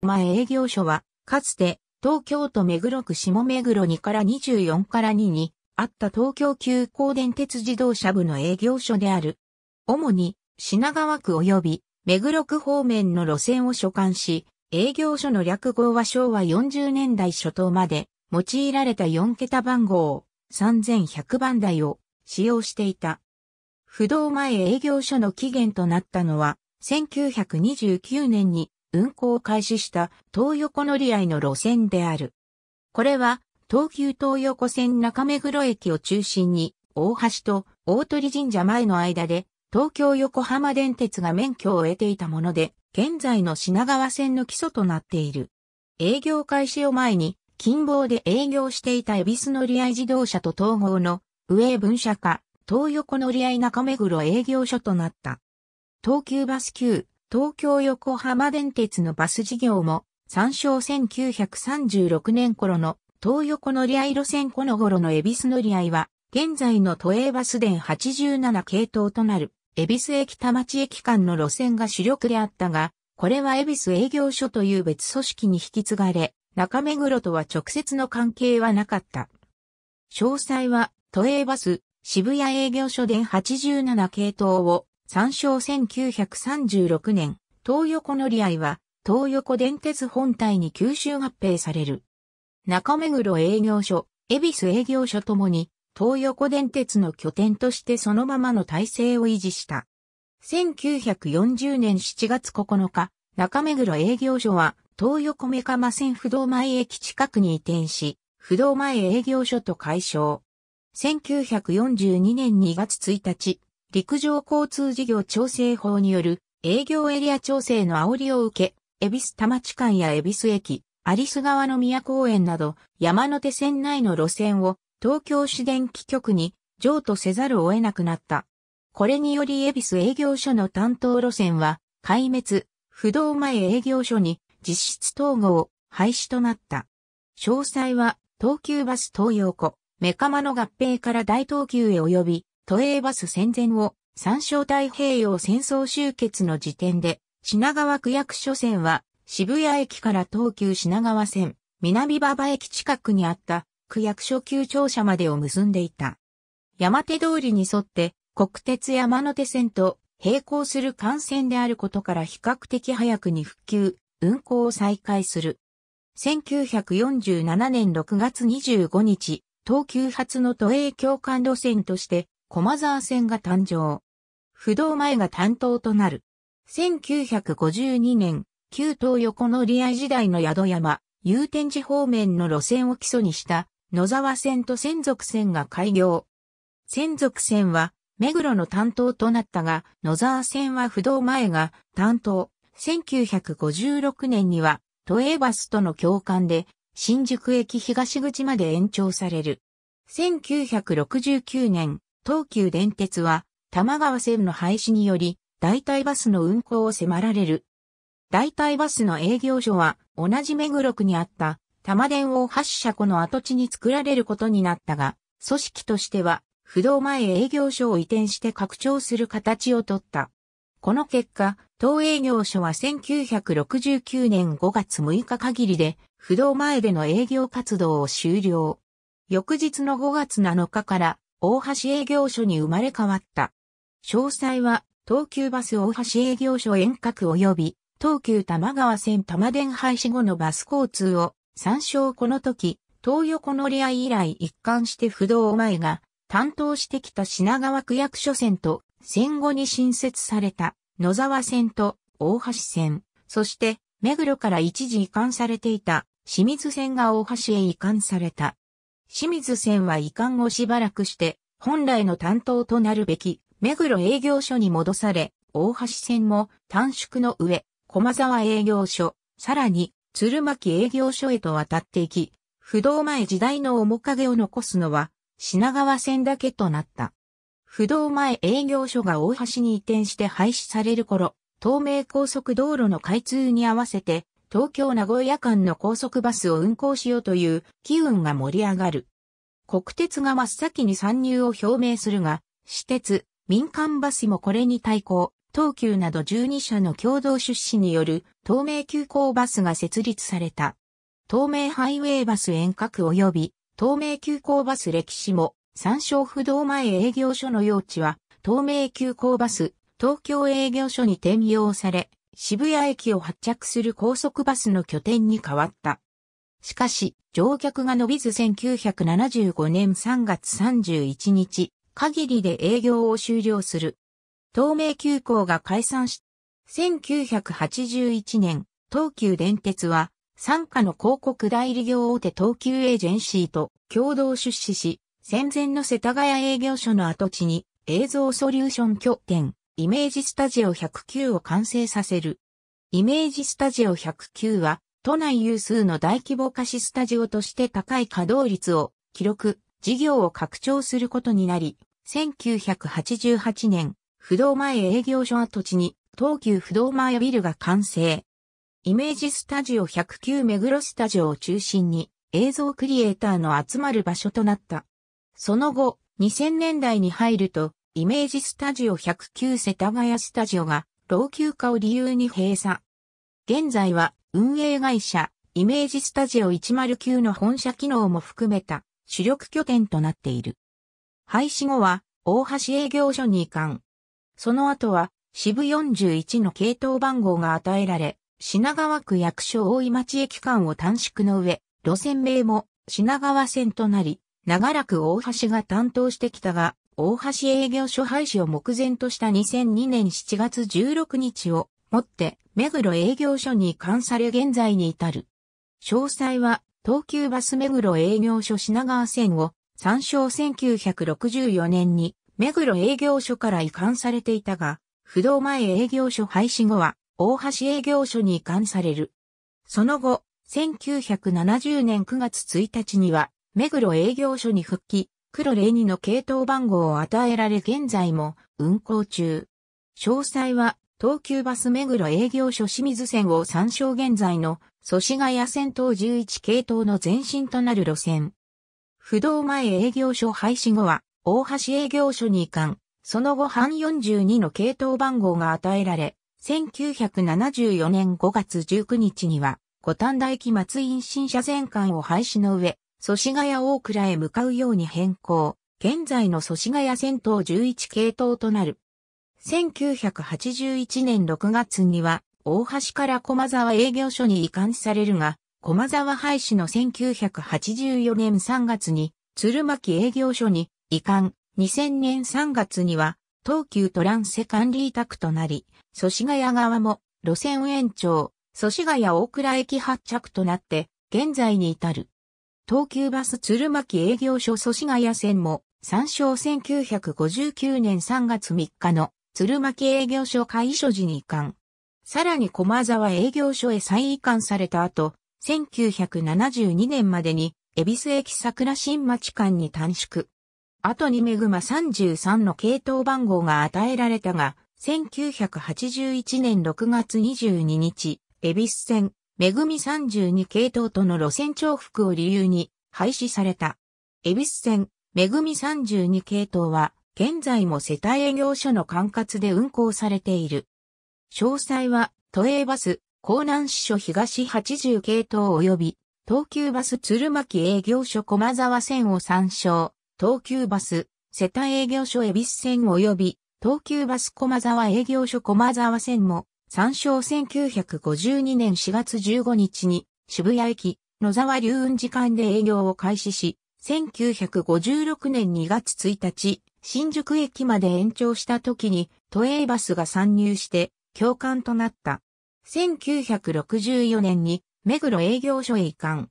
前営業所は、かつて、東京都目黒区下目黒2から24から2に、あった東京急行電鉄自動車部の営業所である。主に、品川区及び、目黒区方面の路線を所管し、営業所の略号は昭和40年代初頭まで用いられた4桁番号3100番台を使用していた。不動前営業所の起源となったのは1929年に運行を開始した東横乗り合いの路線である。これは東急東横線中目黒駅を中心に大橋と大鳥神社前の間で東京横浜電鉄が免許を得ていたもので現在の品川線の基礎となっている。営業開始を前に、近傍で営業していた恵比寿乗り合い自動車と統合の上分社化、東横乗り合い中目黒営業所となった。東急バス級、東京横浜電鉄のバス事業も、参照1936年頃の東横乗り合い路線この頃の恵比寿乗り合いは、現在の都営バス電87系統となる恵比寿駅田町駅間の路線が主力であったが、これは恵比寿営業所という別組織に引き継がれ、中目黒とは直接の関係はなかった。詳細は、都営バス、渋谷営業所電87系統を、参照1936年、東横乗り合いは、東横電鉄本体に吸収合併される。中目黒営業所、恵比寿営業所ともに、東横電鉄の拠点としてそのままの体制を維持した。1940年7月9日、中目黒営業所は東横メカマ線不動前駅近くに移転し、不動前営業所と解消。1942年2月1日、陸上交通事業調整法による営業エリア調整の煽りを受け、恵比寿田町間や恵比寿駅、有栖川の宮公園など山手線内の路線を東京市電気局に譲渡せざるを得なくなった。これにより恵比寿営業所の担当路線は壊滅、不動前営業所に実質統合、廃止となった。詳細は東急バス東洋湖、メカマの合併から大東急へ及び、都営バス戦前を三省太平洋戦争終結の時点で、品川区役所線は渋谷駅から東急品川線、南馬場駅近くにあった区役所級庁舎までを結んでいた。山手通りに沿って国鉄山手線と並行する幹線であることから比較的早くに復旧、運行を再開する。1947年6月25日、東急初の都営共感路線として駒沢線が誕生。不動前が担当となる。1952年、旧東横乗り合い時代の宿山、祐天寺方面の路線を基礎にした野沢線と仙族線が開業。仙族線は目黒の担当となったが、野沢線は不動前が担当。1956年には都営バスとの共感で新宿駅東口まで延長される。1969年、東急電鉄は玉川線の廃止により代替バスの運行を迫られる。代替バスの営業所は同じ目黒区にあった玉電を発車庫の跡地に作られることになったが、組織としては、不動前営業所を移転して拡張する形をとった。この結果、当営業所は1969年5月6日限りで、不動前での営業活動を終了。翌日の5月7日から大橋営業所に生まれ変わった。詳細は東急バス大橋営業所遠隔及び東急玉川線玉電廃止後のバス交通を参照この時、東横乗り合い以来一貫して不動前が担当してきた品川区役所線と戦後に新設された野沢線と大橋線、そして目黒から一時移管されていた清水線が大橋へ移管された。清水線は移管をしばらくして本来の担当となるべき目黒営業所に戻され、大橋線も短縮の上、駒沢営業所、さらに鶴巻営業所へと渡っていき、不動前時代の面影を残すのは品川線だけとなった。不動前営業所が大橋に移転して廃止される頃、東名高速道路の開通に合わせて、東京名古屋間の高速バスを運行しようという機運が盛り上がる。国鉄が真っ先に参入を表明するが、私鉄、民間バスもこれに対抗、東急など12社の共同出資による東名急行バスが設立された。東名ハイウェイバス遠隔及び東名急行バス歴史も参照不動前営業所の用地は東名急行バス東京営業所に転用され、渋谷駅を発着する高速バスの拠点に変わった。しかし、乗客が伸びず1975年3月31日、限りで営業を終了する。東名急行が解散し、1981年、東急電鉄は、参加の広告代理業大手東急エージェンシーと共同出資し、戦前の世田谷営業所の跡地に映像ソリューション拠点、イメージスタジオ109を完成させる。イメージスタジオ109は、都内有数の大規模貸しスタジオとして高い稼働率を記録、事業を拡張することになり、1988年、不動前営業所跡地に東急不動前ビルが完成。イメージスタジオ109目黒スタジオを中心に映像クリエイターの集まる場所となった。その後、2000年代に入ると、イメージスタジオ109世田谷スタジオが老朽化を理由に閉鎖。現在は運営会社イメージスタジオ109の本社機能も含めた主力拠点となっている。廃止後は大橋営業所に移管。その後は渋41の系統番号が与えられ、品川区役所大井町駅間を短縮の上、路線名も品川線となり、長らく大橋が担当してきたが、大橋営業所廃止を目前とした2002年7月16日をもって目黒営業所に移管され現在に至る。詳細は東急バス目黒営業所品川線を参照1964年に目黒営業所から移管されていたが、不動前営業所廃止後は大橋営業所に移管される。その後、1970年9月1日には目黒営業所に復帰、黒02の系統番号を与えられ現在も運行中。詳細は東急バス目黒営業所清水線を参照現在の祖師ヶ谷線等11系統の前身となる路線。不動前営業所廃止後は大橋営業所に移管、その後半42の系統番号が与えられ、1974年5月19日には五反田駅松院新車線間を廃止の上、祖師ヶ谷大倉へ向かうように変更。現在の祖師ヶ谷線等11系統となる。1981年6月には、大橋から駒沢営業所に移管されるが、駒沢廃止の1984年3月に、鶴巻営業所に移管、2000年3月には、東急トランセ管理委託となり、祖師ヶ谷側も路線延長、祖師ヶ谷大倉駅発着となって、現在に至る。東急バス鶴巻営業所祖師ヶ谷線も、参照1959年3月3日の鶴巻営業所開所時に移管。さらに駒沢営業所へ再移管された後、1972年までに、恵比寿駅桜新町間に短縮。後にメグマ33の系統番号が与えられたが、1981年6月22日、恵比寿線、めぐみ32系統との路線重複を理由に廃止された。恵比寿線、めぐみ32系統は、現在も世帯営業所の管轄で運行されている。詳細は、都営バス、江南支所東80系統及び、東急バス鶴巻営業所駒沢線を参照、東急バス、世帯営業所恵比寿線及び、東急バス駒沢営業所駒沢線も、参照1952年4月15日に渋谷駅野沢流雲時間で営業を開始し、1956年2月1日、新宿駅まで延長した時に都営バスが参入して共感となった。1964年に目黒営業所へ移管。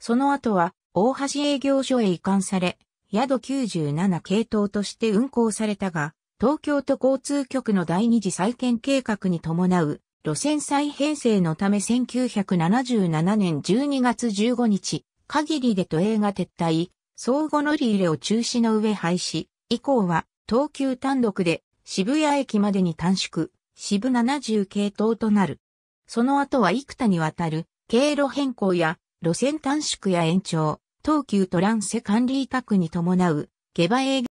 その後は大橋営業所へ移管され、宿97系統として運行されたが、東京都交通局の第二次再建計画に伴う路線再編成のため1977年12月15日、限りで都営が撤退、相互乗り入れを中止の上廃止、以降は東急単独で渋谷駅までに短縮、渋70系統となる。その後は幾多にわたる経路変更や路線短縮や延長、東急トランセ管理委託に伴う下馬営業。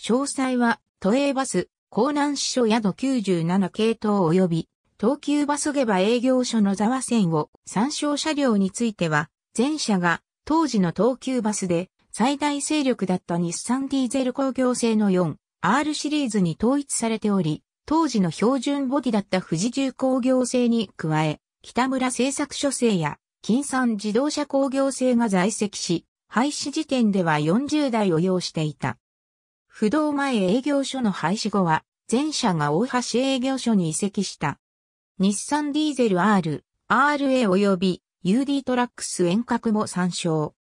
詳細は都営バス、江南支所宿97系統及び、東急バスゲバ営業所の座和線を参照車両については、前車が当時の東急バスで最大勢力だった日産ディーゼル工業製の 4R シリーズに統一されており、当時の標準ボディだった富士重工業製に加え、北村製作所製や金産自動車工業製が在籍し、廃止時点では40台を要していた。不動前営業所の廃止後は、全社が大橋営業所に移籍した。日産ディーゼル R、RA 及び UD トラックス遠隔も参照。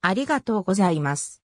ありがとうございます。